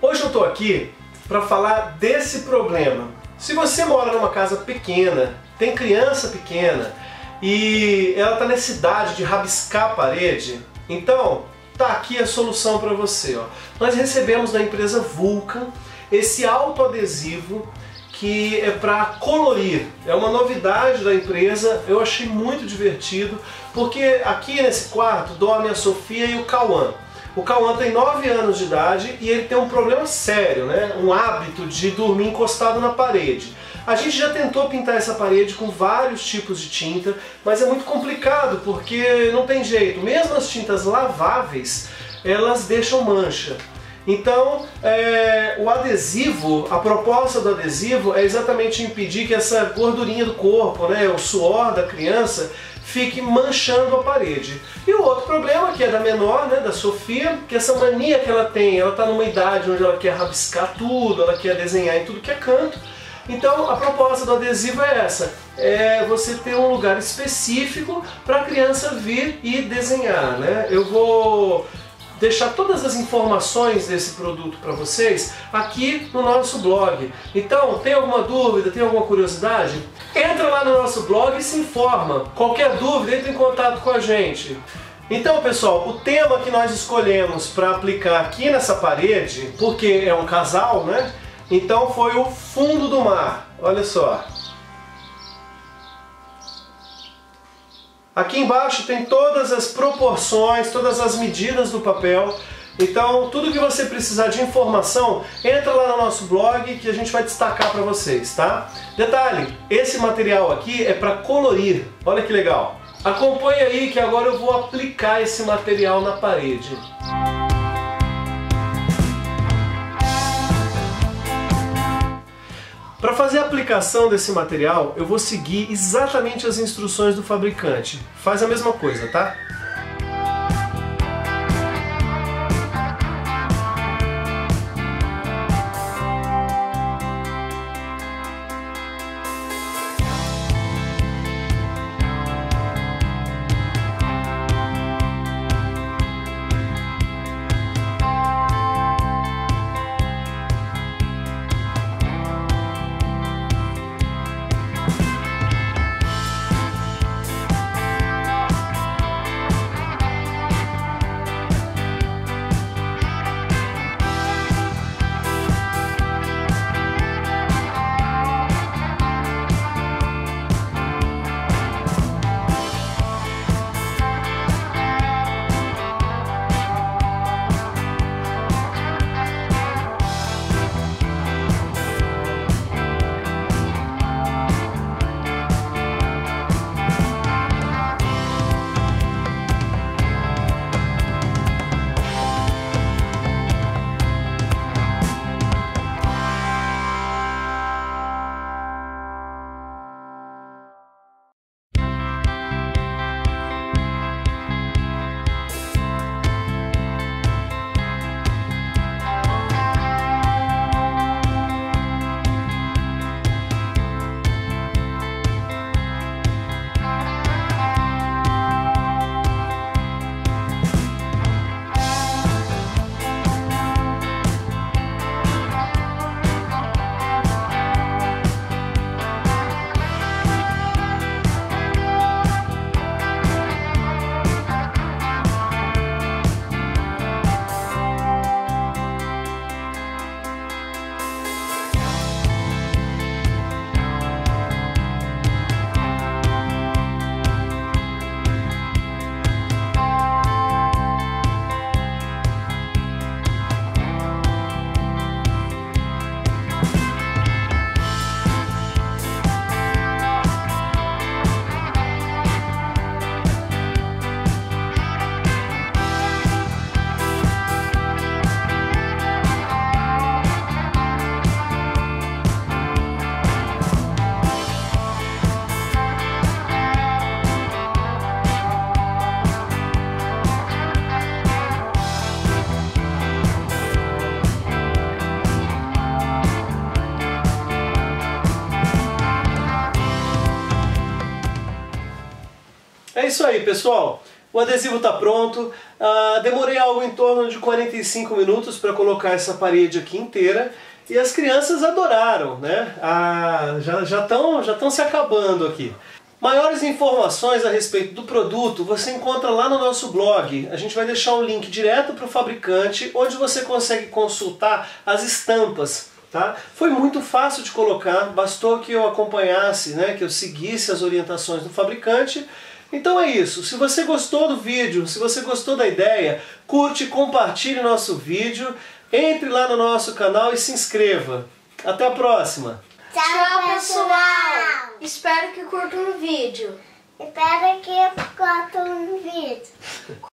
Hoje eu estou aqui para falar desse problema. Se você mora numa casa pequena, tem criança pequena e ela está nessa idade de rabiscar a parede, então tá aqui a solução para você. Ó. Nós recebemos da empresa Vulcan esse autoadesivo que é para colorir. É uma novidade da empresa, eu achei muito divertido, porque aqui nesse quarto dorme a Sofia e o Cauã. O Cauã tem 9 anos de idade e ele tem um problema sério, né? um hábito de dormir encostado na parede. A gente já tentou pintar essa parede com vários tipos de tinta, mas é muito complicado porque não tem jeito. Mesmo as tintas laváveis, elas deixam mancha. Então, é, o adesivo, a proposta do adesivo é exatamente impedir que essa gordurinha do corpo, né, o suor da criança, fique manchando a parede. E o outro problema, que é da menor, né, da Sofia, que essa mania que ela tem, ela está numa idade onde ela quer rabiscar tudo, ela quer desenhar em tudo que é canto. Então a proposta do adesivo é essa, é você ter um lugar específico para a criança vir e desenhar. Né? Eu vou deixar todas as informações desse produto para vocês aqui no nosso blog. Então, tem alguma dúvida, tem alguma curiosidade? Entra lá no nosso blog e se informa. Qualquer dúvida, entre em contato com a gente. Então, pessoal, o tema que nós escolhemos para aplicar aqui nessa parede, porque é um casal, né? Então foi o fundo do mar. Olha só. Aqui embaixo tem todas as proporções, todas as medidas do papel. Então, tudo que você precisar de informação, entra lá no nosso blog que a gente vai destacar para vocês, tá? Detalhe, esse material aqui é para colorir. Olha que legal. Acompanhe aí que agora eu vou aplicar esse material na parede. Aplicação desse material, eu vou seguir exatamente as instruções do fabricante. Faz a mesma coisa, tá? É isso aí, pessoal. O adesivo está pronto. Ah, demorei algo em torno de 45 minutos para colocar essa parede aqui inteira. E as crianças adoraram, né? Ah, já estão já já se acabando aqui. Maiores informações a respeito do produto você encontra lá no nosso blog. A gente vai deixar um link direto para o fabricante, onde você consegue consultar as estampas. Tá? Foi muito fácil de colocar, bastou que eu acompanhasse, né, que eu seguisse as orientações do fabricante. Então é isso, se você gostou do vídeo, se você gostou da ideia, curte, compartilhe nosso vídeo, entre lá no nosso canal e se inscreva. Até a próxima! Tchau, pessoal! Espero que curtam o vídeo. Espero que curtam o vídeo.